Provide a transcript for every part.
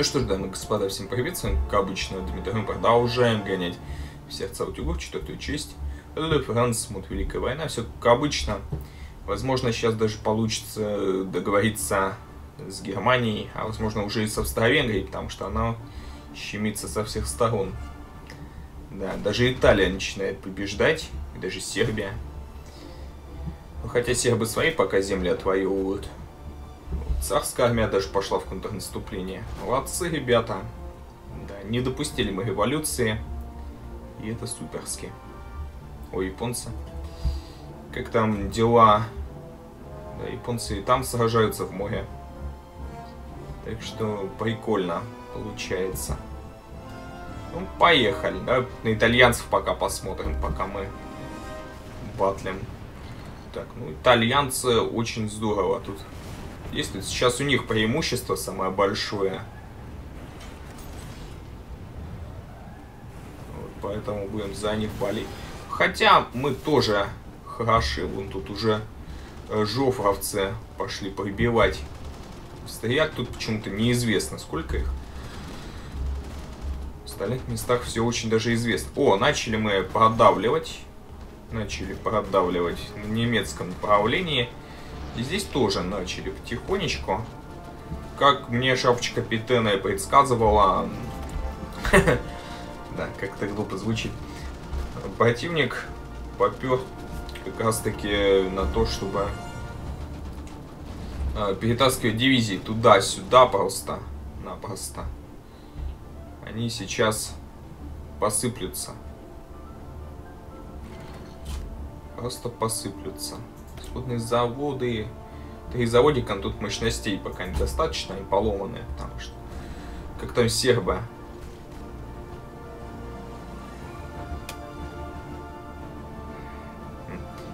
Ну что ж, дамы и господа, всем привет, как обычно, Дмитрий, мы продолжаем гонять всех цаутюгов, четвертую часть. Ле Франс, Мут Великая война, все как обычно. Возможно, сейчас даже получится договориться с Германией, а возможно уже и с Австро-Венгрией, потому что она щемится со всех сторон. Да, даже Италия начинает побеждать, и даже Сербия. Ну, хотя сербы свои пока земли отвоевывают. Царская армия даже пошла в контрнаступление. Молодцы, ребята. Да, не допустили мы революции. И это суперски. Ой, японцы. Как там дела? Да, японцы и там сражаются в море. Так что прикольно получается. Ну, поехали, да? На итальянцев пока посмотрим, пока мы батлим. Так, ну, итальянцы очень здорово тут действует. Сейчас у них преимущество самое большое. Вот, поэтому будем за них болеть. Хотя мы тоже хороши. Вон тут уже э, жофровцы пошли прибивать. Стоят тут почему-то неизвестно, сколько их. В остальных местах все очень даже известно. О, начали мы продавливать. Начали продавливать на немецком направлении. И здесь тоже начали потихонечку. Как мне шапочка Питена предсказывала... Да, как-то глупо звучит. Противник попер как раз таки на то, чтобы а, перетаскивать дивизии туда-сюда просто. Напросто. Они сейчас посыплются. Просто посыплются. Исходные заводы. Да и заводикам тут мощностей пока недостаточно, они поломанные, потому что... Как там сербы.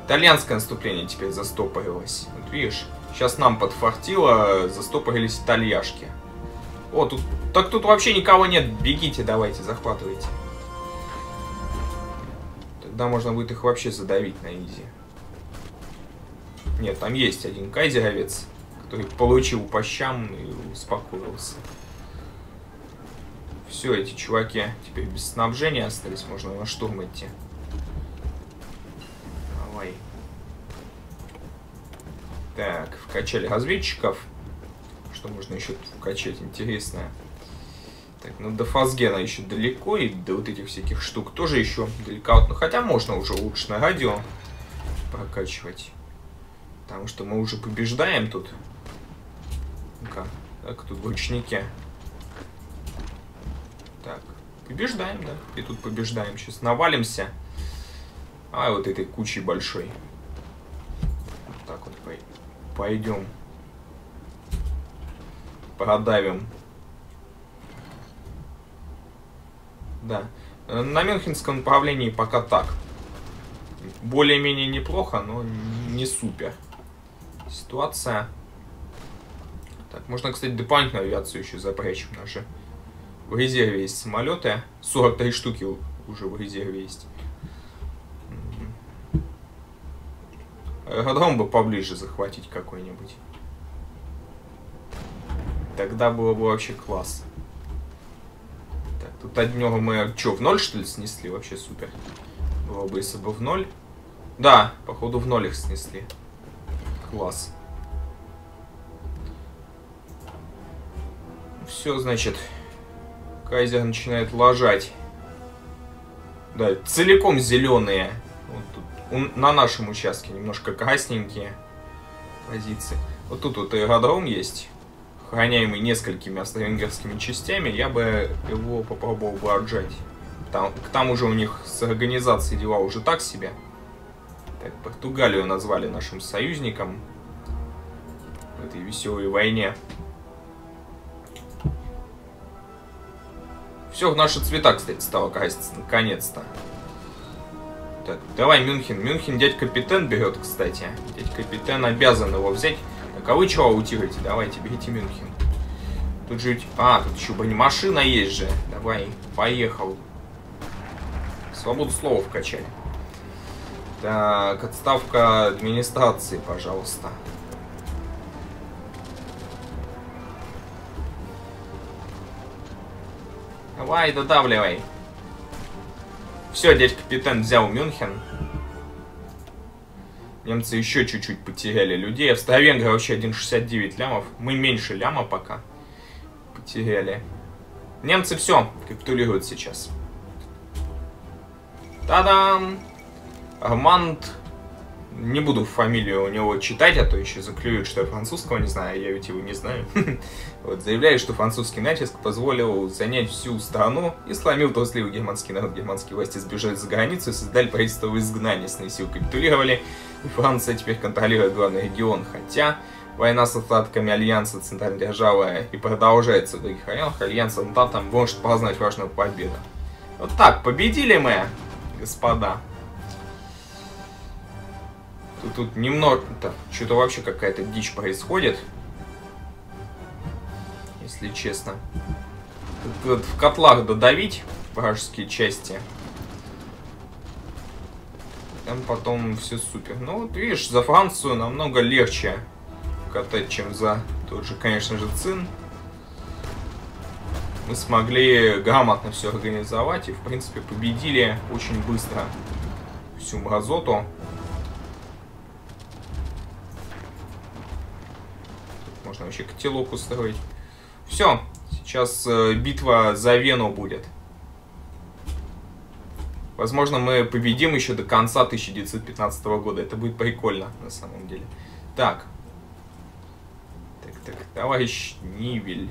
Итальянское наступление теперь застопорилось. Вот видишь, сейчас нам подфартило, застопорились итальяшки. О, тут... Так тут вообще никого нет. Бегите, давайте, захватывайте. Тогда можно будет их вообще задавить на изи. Нет, там есть один кайзеровец, который получил по щам и успокоился. Все, эти чуваки теперь без снабжения остались, можно на штурм идти. Давай. Так, вкачали разведчиков. Что можно еще вкачать интересное? Так, ну до фазгена еще далеко, и до вот этих всяких штук тоже еще далеко. Ну, хотя можно уже лучше на радио прокачивать. Потому что мы уже побеждаем тут. Ну-ка, так, тут лучники. Так, побеждаем, да. И тут побеждаем. Сейчас навалимся. А, вот этой кучей большой. Вот так вот пойдем. Продавим. Да. На Мюнхенском направлении пока так. Более-менее неплохо, но не супер ситуация. Так, можно, кстати, дополнительную авиацию еще запрячь. У нас же в резерве есть самолеты. 43 штуки уже в резерве есть. Аэродром бы поближе захватить какой-нибудь. Тогда было бы вообще класс. Так, тут от него мы что, в ноль что ли снесли? Вообще супер. Было бы, если бы в ноль. Да, походу в ноль их снесли. Класс. Все, значит, Кайзер начинает ложать. Да, целиком зеленые. Вот тут, на нашем участке немножко красненькие позиции. Вот тут вот аэродром есть, охраняемый несколькими австро-венгерскими частями. Я бы его попробовал бы отжать. Там, к тому же у них с организацией дела уже так себе. Так, Португалию назвали нашим союзником в этой веселой войне. Все наши цвета, кстати, стало краситься, наконец-то. Так, давай Мюнхен. Мюнхен дядь капитан берет, кстати. Дядь капитан обязан его взять. Так, а вы чего аутируете? Давайте, берите Мюнхен. Тут же... А, тут еще бронемашина есть же. Давай, поехал. Свободу слова вкачали. Так, отставка администрации, Давай, додавливай. Все, дядь капитан взял Мюнхен. Немцы еще чуть-чуть потеряли людей. Австро-Венгрия вообще 1,69 лямов. Мы меньше ляма пока потеряли. Немцы все, капитулируют сейчас. Та-дам! Арманд не буду фамилию у него читать, а то еще заклюют, что я французского не знаю, а я ведь его не знаю. вот, заявляет, что французский натиск позволил занять всю страну и сломил трусливый германский народ. Германские власти сбежали за границу и создали правительство в изгнании. С сил капитулировали, Франция теперь контролирует главный регион. Хотя война с остатками Альянса Центральной державы и продолжается в других районах, Альянс Антанта может праздновать важную победу. Вот так, победили мы, господа. Тут, тут немного... Что-то вообще какая-то дичь происходит. Если честно. Тут, вот в котлах додавить вражеские части. Там потом все супер. Ну вот видишь, за Францию намного легче катать, чем за тот же, конечно же, ЦИН. Мы смогли грамотно все организовать и, в принципе, победили очень быстро всю мразоту. Можно вообще котелок устроить. Все, сейчас э, битва за Вену будет. Возможно, мы победим еще до конца 1915 года. Это будет прикольно, на самом деле. Так. Так, так, товарищ Нивель.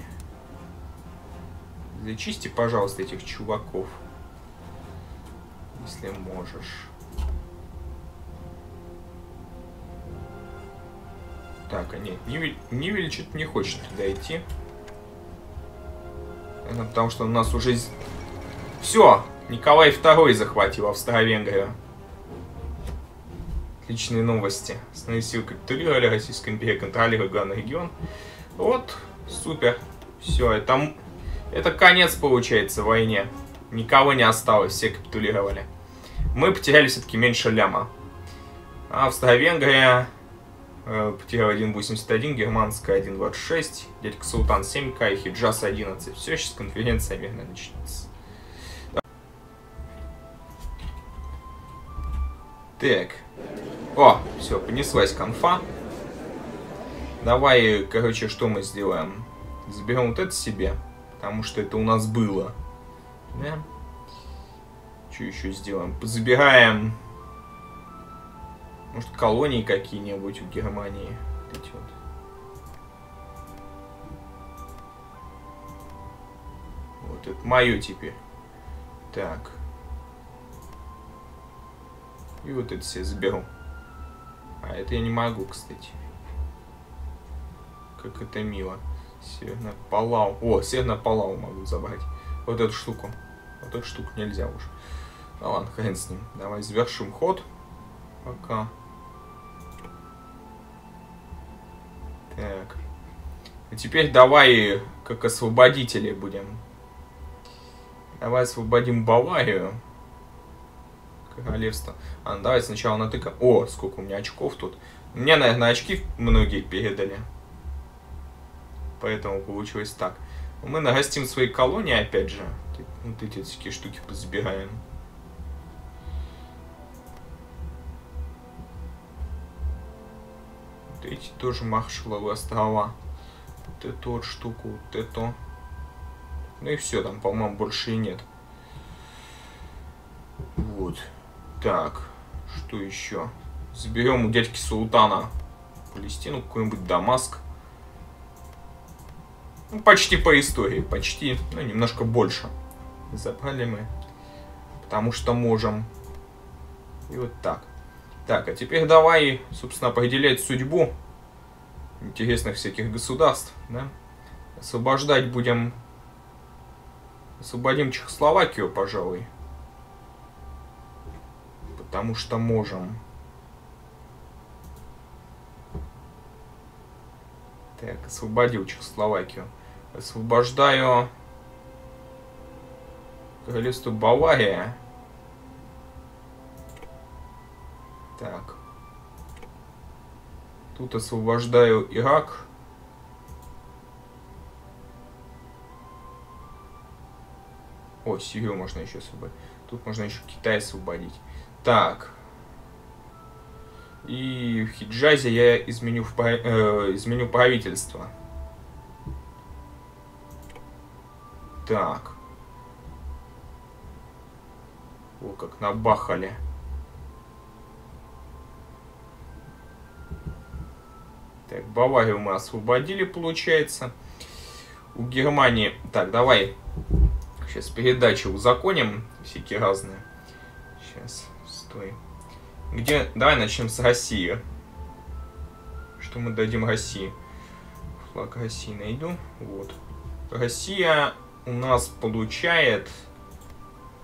Зачисти, пожалуйста, этих чуваков. Если можешь. Так, а нет, Нивель, Нивель что-то не хочет туда идти. Это потому что у нас уже... Все! Николай II захватил Австро-Венгрию. Отличные новости. Основные силы капитулировали, Российская империя контролирует главный регион. Вот, супер. Все, это, это конец получается войне. Никого не осталось, все капитулировали. Мы потеряли все-таки меньше ляма. Австро-Венгрия Э, Птира 1.81, германская 1.26, дядька Султан 7К и Хиджас 11. Все, сейчас конференция мирно начнется. Так. О, все, понеслась конфа. Давай, короче, что мы сделаем? Заберем вот это себе, потому что это у нас было. Да? Что еще сделаем? Забираем может, колонии какие-нибудь у Германии. Эти вот. Вот это мое теперь. Так. И вот это все заберу. А это я не могу, кстати. Как это мило. Северно Палау. О, Северно Палау могу забрать. Вот эту штуку. Вот эту штуку нельзя уже. Ну ладно, хрен с ним. Давай завершим ход. Пока. Так. А теперь давай как освободители будем. Давай освободим Баварию. Королевство. А, ну давай сначала натыкаем. О, сколько у меня очков тут. Мне, наверное, очки многие передали. Поэтому получилось так. Мы нагостим свои колонии, опять же. Вот эти такие штуки позабираем. Эти тоже маршаловые острова. Вот эту вот штуку, вот эту. Ну и все, там, по-моему, больше и нет. Вот. Так, что еще? Заберем у дядьки Султана Палестину, какой-нибудь Дамаск. Ну, почти по истории, почти, ну, немножко больше. Забрали мы, потому что можем. И вот так. Так, а теперь давай, собственно, определять судьбу интересных всяких государств, да? Освобождать будем... Освободим Чехословакию, пожалуй. Потому что можем. Так, освободил Чехословакию. Освобождаю королевство Бавария. Так. Тут освобождаю Ирак. О, Сирию можно еще освободить. Тут можно еще Китай освободить. Так. И в Хиджазе я изменю, в, э, изменю правительство. Так. О, как набахали. Так, Баварию мы освободили, получается. У Германии... Так, давай. Сейчас передачи узаконим. Всякие разные. Сейчас, стой. Где... Давай начнем с России. Что мы дадим России? Флаг России найду. Вот. Россия у нас получает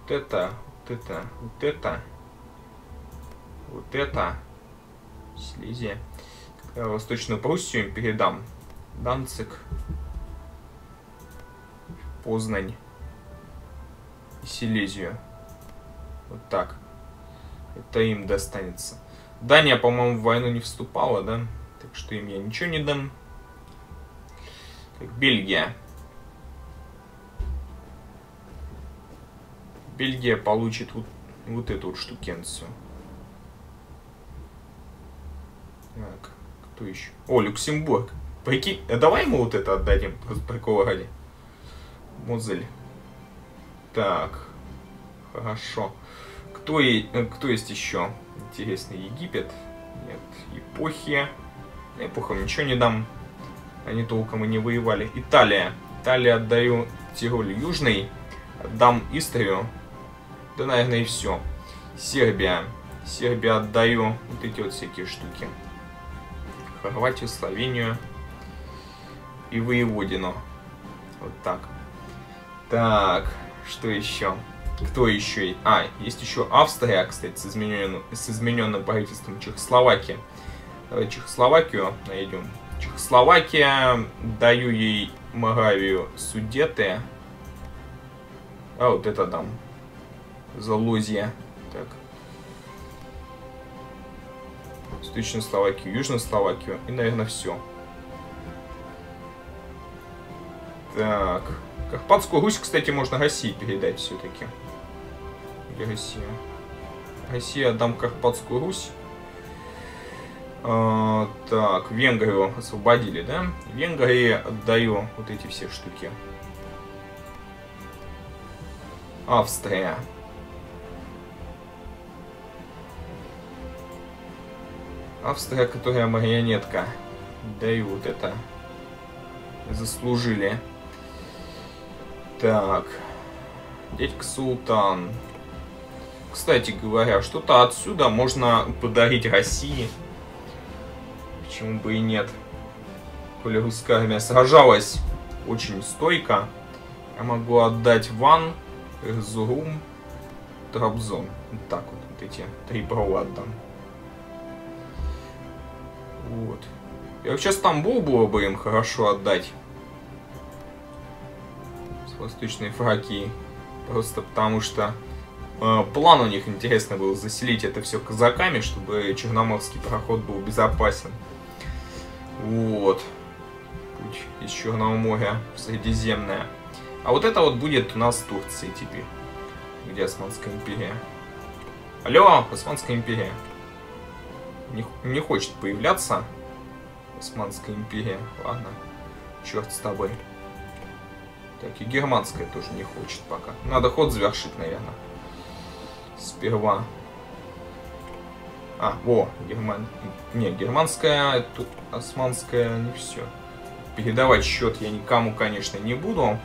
вот это, вот это, вот это, вот это, Силезия. Восточную Пруссию им передам. Данцик, Познань и Силезию. Вот так. Это им достанется. Дания, по-моему, в войну не вступала, да? Так что им я ничего не дам. Так, Бельгия. Бельгия получит вот, вот эту вот штукенцию. Так, кто еще? О, Люксембург. Прикинь, а давай ему вот это отдадим, просто прикола ради. Мозель. Так, хорошо. Кто, и, э, кто есть еще? Интересный Египет. Нет, эпохи. Эпохам ничего не дам. Они толком и не воевали. Италия. Италия отдаю Тироль Южный. Отдам Истрию. Да, наверное, и все. Сербия. Сербия отдаю вот эти вот всякие штуки. Хорватию, Словению и Воеводину. Вот так. Так, что еще? Кто еще? А, есть еще Австрия, кстати, с измененным, с измененным правительством Чехословакия. Давай Чехословакию найдем. Чехословакия, даю ей Моравию Судеты. А, вот это дам. Залузье. Так. Восточную Словакию, Южную Словакию. И, наверное, все. Так. Карпатскую Русь, кстати, можно России передать все-таки. Где Россия? Россия отдам Карпатскую Русь. А, так, Венгрию освободили, да? Венгрии отдаю вот эти все штуки. Австрия. Австрия, которая марионетка. Даю вот это. Заслужили. Так. Дядька Султан. Кстати говоря, что-то отсюда можно подарить России. Почему бы и нет? Коли армия сражалась очень стойко, я могу отдать Ван, Эрзурум, Трабзон. Вот так вот, вот эти три права отдам. Вот. И вообще Стамбул было бы им хорошо отдать. С Восточной Фракией. Просто потому что э, план у них интересно был заселить это все казаками, чтобы Черноморский проход был безопасен. Вот. Путь из Черного моря в Средиземное. А вот это вот будет у нас Турция теперь. Где Османская империя? Алло, Османская империя не, не хочет появляться. Османская империя. Ладно. Черт с тобой. Так, и германская тоже не хочет пока. Надо ход завершить, наверное. Сперва. А, во, герман... Не, германская, тут османская, не все. Передавать счет я никому, конечно, не буду.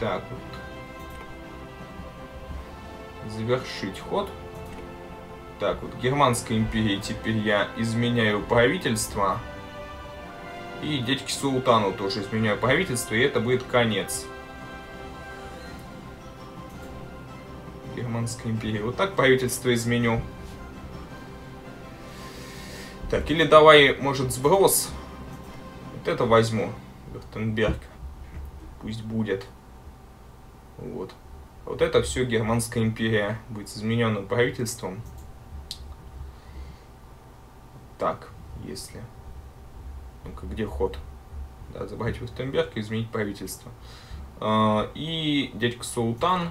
Так, вот. Завершить ход. Так, вот Германской империи теперь я изменяю правительство. И дядьке Султану тоже изменяю правительство, и это будет конец. Германской империи. Вот так правительство изменю. Так, или давай, может, сброс. Вот это возьму. Вертенберг. Пусть будет. Вот. Вот это все Германская империя будет измененным правительством так, если... Ну-ка, где ход? Да, забрать Вюртемберг и изменить правительство. Э, и дядька Султан.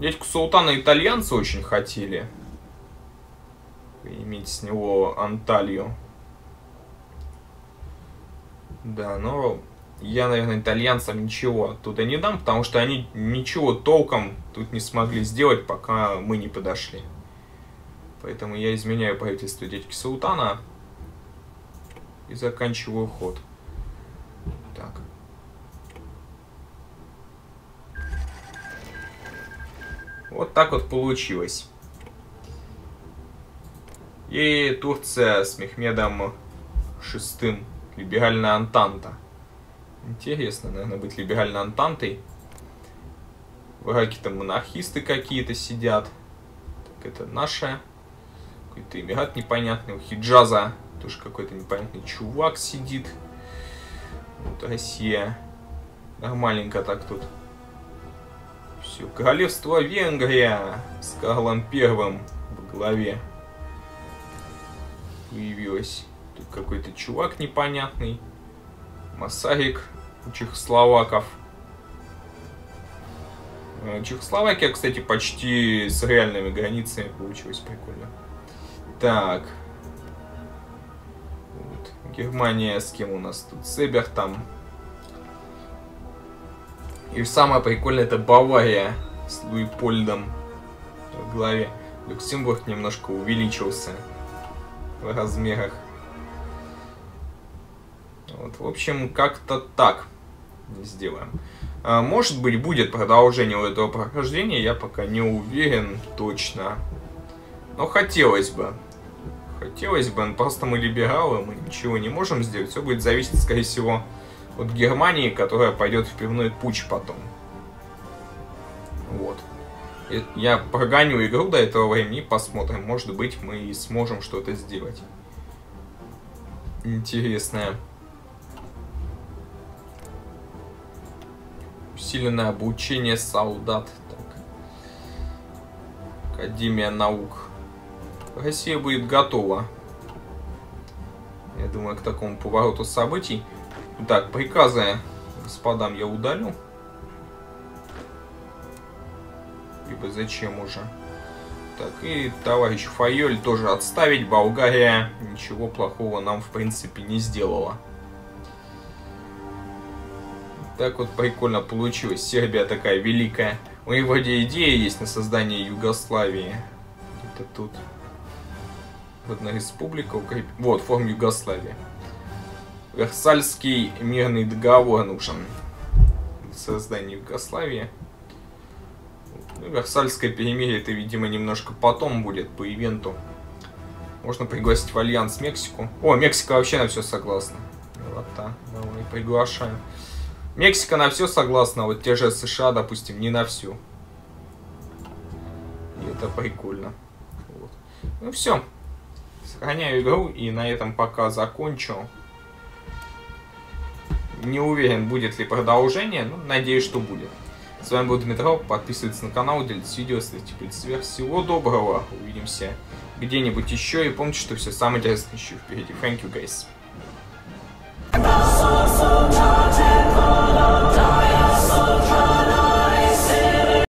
Дядьку Султана итальянцы очень хотели. Иметь с него Анталью. Да, но я, наверное, итальянцам ничего оттуда не дам, потому что они ничего толком тут не смогли сделать, пока мы не подошли. Поэтому я изменяю правительство дядьки Султана и заканчиваю ход. Так. Вот так вот получилось. И Турция с Мехмедом шестым. Либеральная Антанта. Интересно, наверное, быть либеральной Антантой. В Ираке там монархисты какие-то сидят. Так, это наше. Какой-то Эмират непонятный. У Хиджаза тоже какой-то непонятный чувак сидит. Вот Россия. Нормальненько так тут. Все. Королевство Венгрия с Карлом Первым в главе появилось. Тут какой-то чувак непонятный. Масарик у чехословаков. Э, Чехословакия, кстати, почти с реальными границами получилось прикольно. Так. Вот. Германия с кем у нас тут? Себер там. И самое прикольное это Бавария с Луипольдом в главе. Люксембург немножко увеличился в размерах. Вот, в общем, как-то так сделаем. А, может быть, будет продолжение у этого прохождения, я пока не уверен точно. Но хотелось бы. Хотелось бы, просто мы либералы, мы ничего не можем сделать. Все будет зависеть, скорее всего, от Германии, которая пойдет в пивной путь потом. Вот. Я прогоню игру до этого времени посмотрим. Может быть, мы и сможем что-то сделать. Интересное. Усиленное обучение солдат. Так. Академия наук. Россия будет готова. Я думаю, к такому повороту событий. Так, приказы господам я удалю. Ибо зачем уже? Так, и товарищ Файоль тоже отставить. Болгария ничего плохого нам, в принципе, не сделала. Так вот прикольно получилось. Сербия такая великая. У него идея есть на создание Югославии. Это тут. Одна республика укреп... Вот, form Югославии. Версальский мирный договор нужен. Создание Югославии. Ну, Версальское перемирие это, видимо, немножко потом будет по ивенту. Можно пригласить в Альянс Мексику. О, Мексика вообще на все согласна. Вот так, давай, приглашаем. Мексика на все согласна, вот те же США, допустим, не на все. И это прикольно. Вот. Ну все. Сохраняю игру и на этом пока закончу. Не уверен, будет ли продолжение, но надеюсь, что будет. С вами был Дмитро, подписывайтесь на канал, делитесь видео, ставьте пальцы вверх. Всего доброго, увидимся где-нибудь еще. И помните, что все самое интересное еще впереди. Thank you, guys.